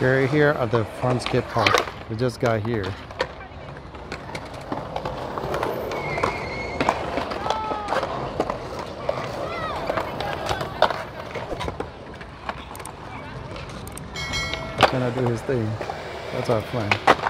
We're here at the Farmskip Park. We just got here. He's gonna do his thing. That's our plan.